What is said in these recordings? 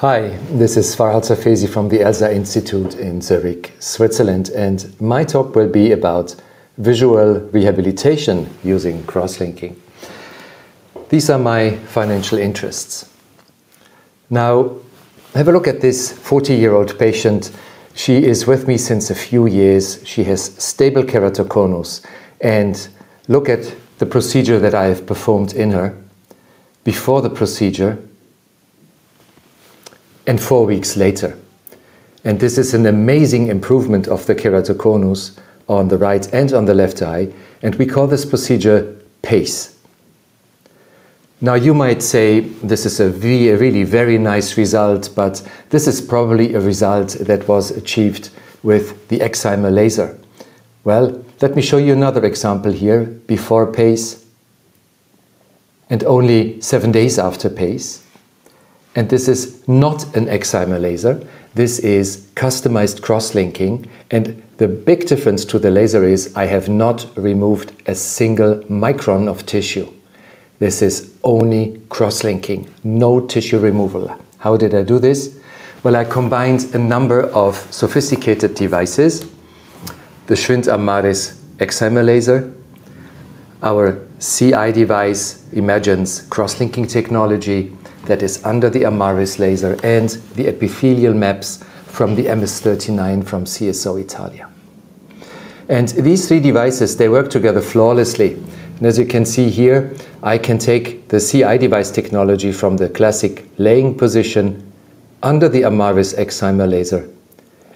Hi, this is Farhad Hafezi from the ELZA Institute in Zurich, Switzerland, and my talk will be about visual rehabilitation using cross-linking. These are my financial interests. Now, have a look at this 40-year-old patient. She is with me since a few years. She has stable keratoconus. And look at the procedure that I have performed in her before the procedure and four weeks later. And this is an amazing improvement of the keratoconus on the right and on the left eye. And we call this procedure PACE. Now you might say this is a really very nice result, but this is probably a result that was achieved with the excimer laser. Well, let me show you another example here, before PACE and only seven days after PACE. And this is not an excimer laser. This is customized cross-linking. And the big difference to the laser is I have not removed a single micron of tissue. This is only cross-linking, no tissue removal. How did I do this? Well, I combined a number of sophisticated devices. The Schwind Amaris excimer laser, our CI device imagines cross-linking technology, that is under the Amaris laser and the epithelial maps from the MS39 from CSO Italia. And these three devices, they work together flawlessly. And as you can see here, I can take the CI device technology from the classic laying position under the Amaris excimer laser.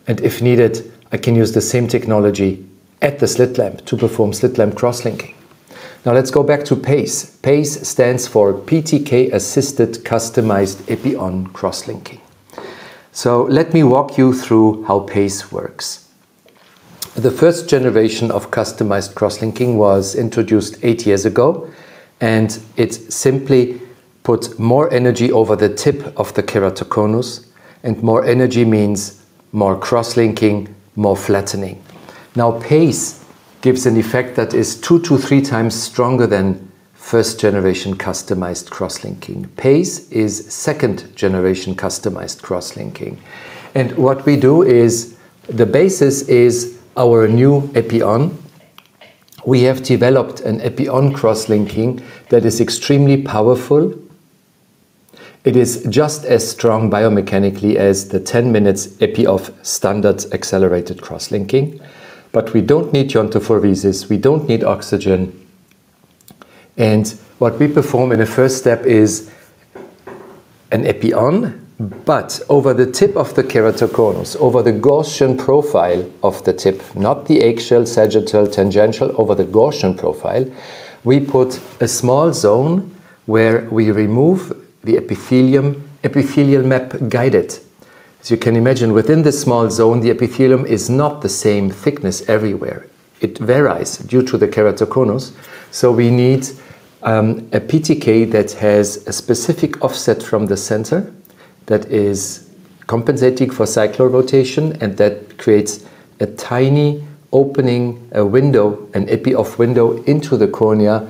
And if needed, I can use the same technology at the slit lamp to perform slit lamp cross-linking. Now let's go back to PACE. PACE stands for PTK Assisted Customized Epi-on Crosslinking. So let me walk you through how PACE works. The first generation of customized crosslinking was introduced eight years ago, and it simply put more energy over the tip of the keratoconus, and more energy means more crosslinking, more flattening. Now, PACE gives an effect that is two to three times stronger than first generation customized cross-linking. PACE is second generation customized cross-linking. And what we do is, the basis is our new Epi-on. We have developed an Epi-on cross-linking that is extremely powerful. It is just as strong biomechanically as the 10 minutes Epi-off standard accelerated cross-linking. But we don't need iontophoresis, we don't need oxygen. And what we perform in the first step is an epi-on, but over the tip of the keratoconus, over the Gaussian profile of the tip, not the axial, sagittal, tangential, over the Gaussian profile, we put a small zone where we remove the epithelium, epithelial map guided as you can imagine, within this small zone, the epithelium is not the same thickness everywhere. It varies due to the keratoconus. So we need um, a PTK that has a specific offset from the center that is compensating for cyclorotation and that creates a tiny opening, a window, an epi-off window into the cornea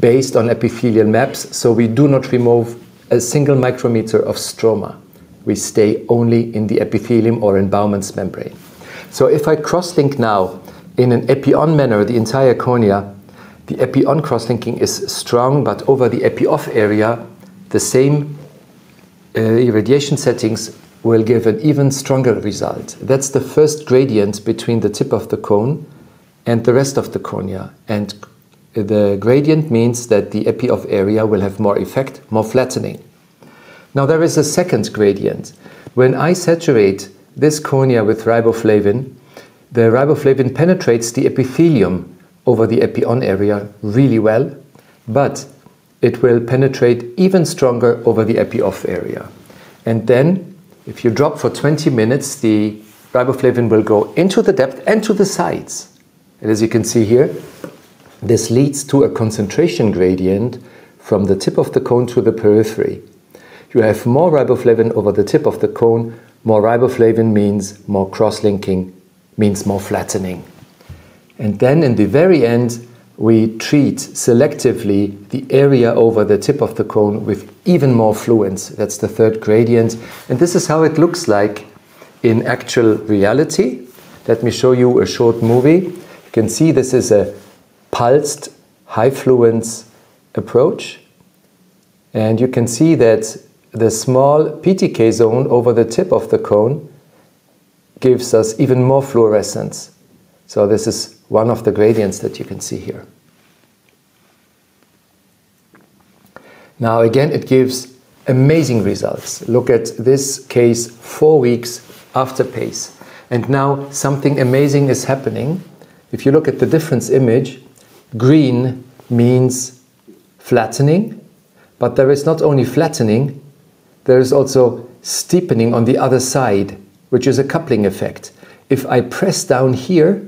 based on epithelial maps. So we do not remove a single micrometer of stroma we stay only in the epithelium or in Bowman's membrane. So if I cross-link now in an epi-on manner the entire cornea, the epi-on cross-linking is strong, but over the epi-off area, the same uh, irradiation settings will give an even stronger result. That's the first gradient between the tip of the cone and the rest of the cornea. And the gradient means that the epi-off area will have more effect, more flattening. Now there is a second gradient. When I saturate this cornea with riboflavin, the riboflavin penetrates the epithelium over the epi-on area really well, but it will penetrate even stronger over the epi-off area. And then, if you drop for 20 minutes, the riboflavin will go into the depth and to the sides. And as you can see here, this leads to a concentration gradient from the tip of the cone to the periphery you have more riboflavin over the tip of the cone. More riboflavin means more cross-linking, means more flattening. And then in the very end, we treat selectively the area over the tip of the cone with even more fluence. That's the third gradient. And this is how it looks like in actual reality. Let me show you a short movie. You can see this is a pulsed high fluence approach. And you can see that the small PTK zone over the tip of the cone gives us even more fluorescence. So this is one of the gradients that you can see here. Now again, it gives amazing results. Look at this case four weeks after PACE. And now something amazing is happening. If you look at the difference image, green means flattening, but there is not only flattening, there is also steepening on the other side, which is a coupling effect. If I press down here,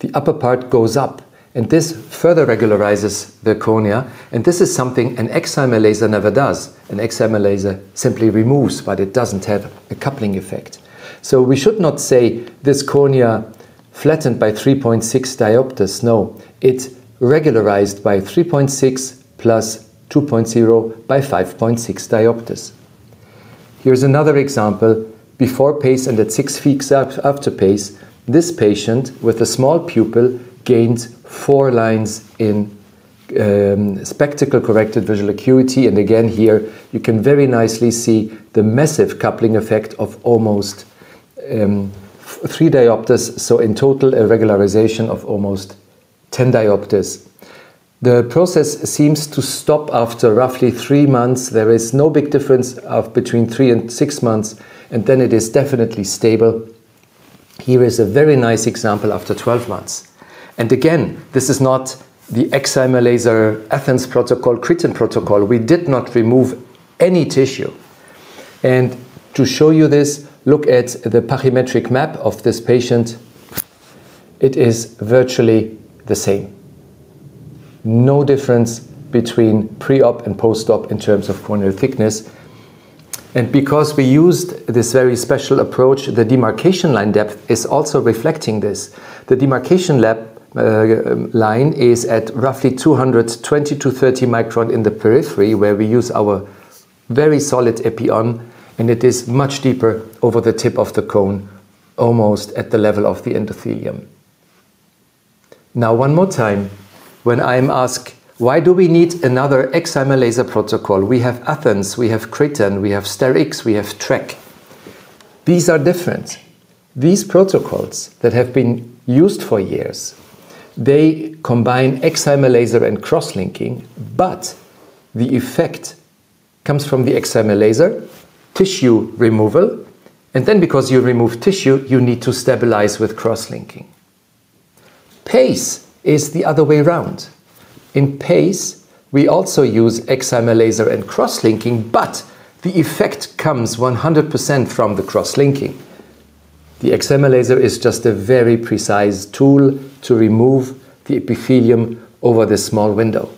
the upper part goes up and this further regularizes the cornea. And this is something an excimer laser never does. An excimer laser simply removes, but it doesn't have a coupling effect. So we should not say this cornea flattened by 3.6 diopters. No, it regularized by 3.6 plus 2.0 by 5.6 diopters. Here's another example. Before PACE and at six weeks after PACE, this patient with a small pupil gained four lines in um, spectacle corrected visual acuity. And again, here you can very nicely see the massive coupling effect of almost um, three diopters. So, in total, a regularization of almost 10 diopters. The process seems to stop after roughly three months. There is no big difference of between three and six months, and then it is definitely stable. Here is a very nice example after 12 months. And again, this is not the excimer laser Athens protocol, Cretan protocol. We did not remove any tissue. And to show you this, look at the pachymetric map of this patient. It is virtually the same. No difference between pre-op and post-op in terms of corneal thickness. And because we used this very special approach, the demarcation line depth is also reflecting this. The demarcation lab uh, line is at roughly 220 to 30 micron in the periphery where we use our very solid epi-on and it is much deeper over the tip of the cone almost at the level of the endothelium. Now one more time when I'm asked why do we need another excimer laser protocol? We have Athens, we have Cretan, we have SterX, we have Trek. These are different. These protocols that have been used for years they combine excimer laser and cross-linking, but the effect comes from the excimer laser, tissue removal, and then because you remove tissue, you need to stabilize with cross-linking. PACE is the other way around. In PACE, we also use excimer laser and cross-linking, but the effect comes 100% from the cross-linking. The excimer laser is just a very precise tool to remove the epithelium over this small window.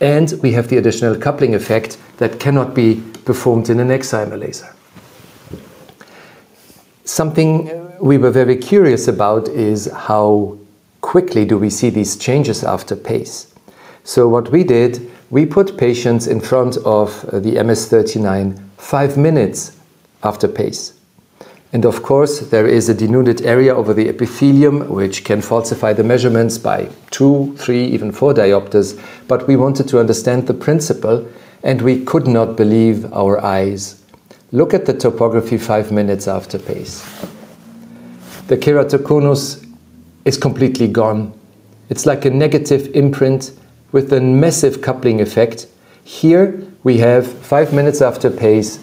And we have the additional coupling effect that cannot be performed in an excimer laser. Something we were very curious about is how quickly do we see these changes after PACE. So what we did, we put patients in front of uh, the MS39 five minutes after PACE. And of course, there is a denuded area over the epithelium which can falsify the measurements by two, three, even four diopters. But we wanted to understand the principle and we could not believe our eyes. Look at the topography five minutes after PACE. The keratoconus is completely gone. It's like a negative imprint with a massive coupling effect. Here we have five minutes after PACE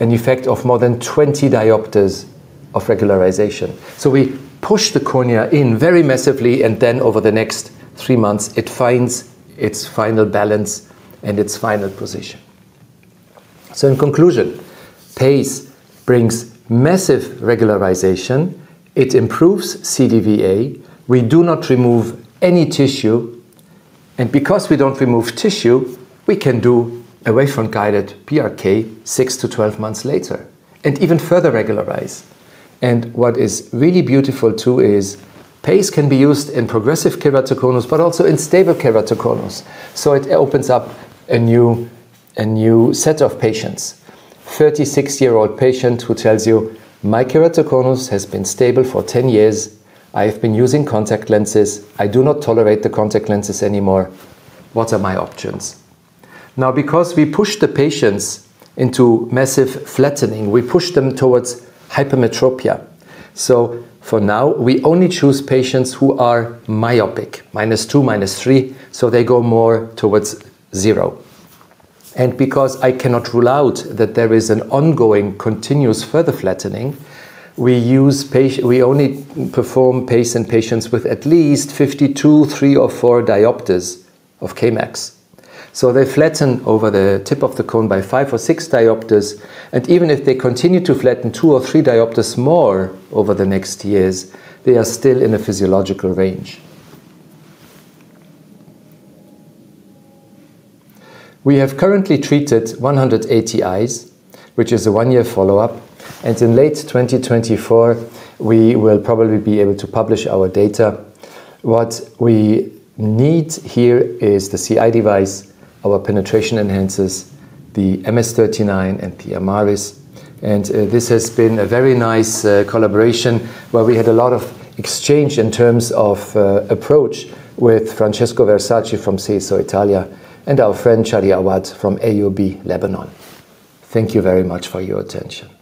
an effect of more than 20 diopters of regularization. So we push the cornea in very massively, and then over the next three months, it finds its final balance and its final position. So, in conclusion, PACE brings massive regularization, it improves CDVA, we do not remove any tissue, and because we don't remove tissue, we can do a wavefront guided PRK 6 to 12 months later and even further regularize. And what is really beautiful too is PACE can be used in progressive keratoconus but also in stable keratoconus. So it opens up a new a new set of patients. 36 year old patient who tells you, My keratoconus has been stable for 10 years. I have been using contact lenses. I do not tolerate the contact lenses anymore. What are my options? Now, because we push the patients into massive flattening, we push them towards hypermetropia. So, for now, we only choose patients who are myopic, minus two, minus three, so they go more towards zero. And because I cannot rule out that there is an ongoing continuous further flattening, we use patient, we only perform PACE in patients with at least 52, 3 or 4 diopters of Kmax. So they flatten over the tip of the cone by 5 or 6 diopters, and even if they continue to flatten 2 or 3 diopters more over the next years, they are still in a physiological range. We have currently treated 180 eyes, which is a one year follow up, and in late 2024, we will probably be able to publish our data. What we need here is the CI device, our penetration enhancers, the MS39 and the Amaris. And uh, this has been a very nice uh, collaboration where we had a lot of exchange in terms of uh, approach with Francesco Versaci from CSO Italia and our friend Shadi Awad from AUB Lebanon. Thank you very much for your attention.